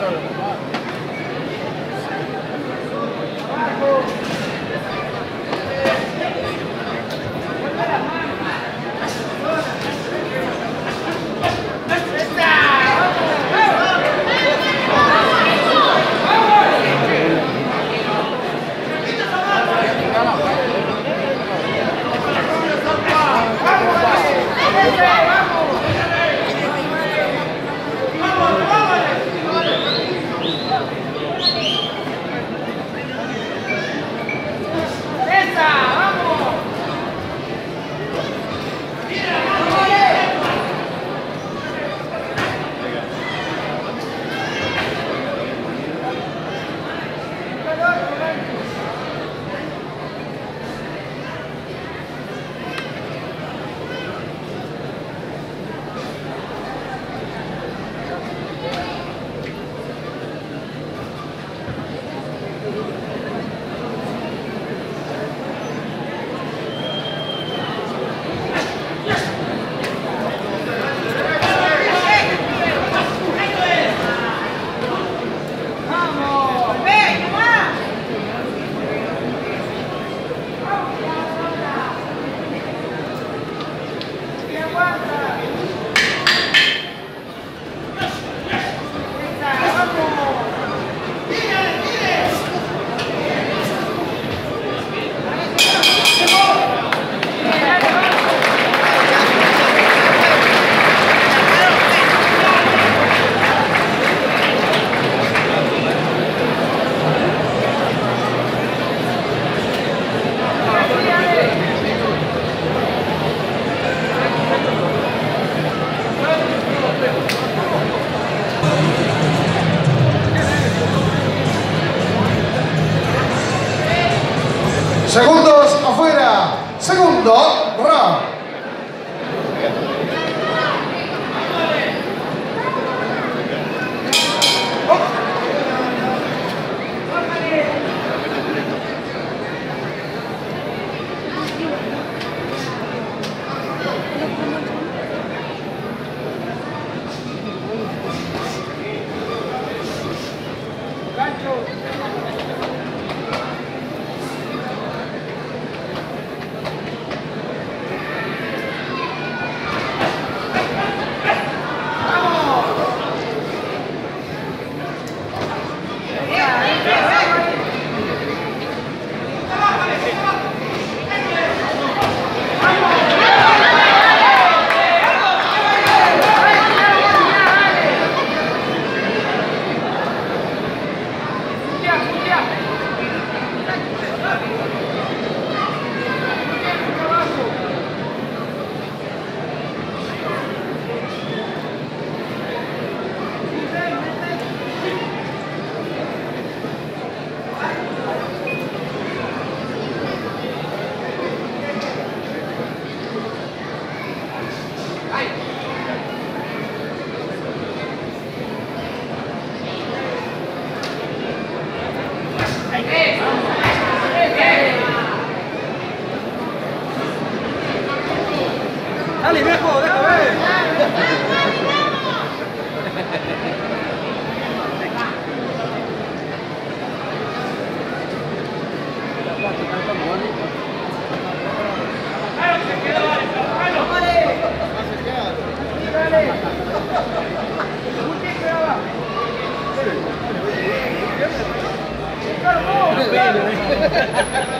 Hello. Segundos afuera. Segundo round. vermelho, né?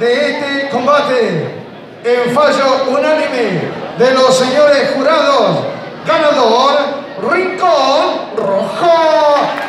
de este combate. En fallo unánime de los señores jurados, ganador Rincón Rojo.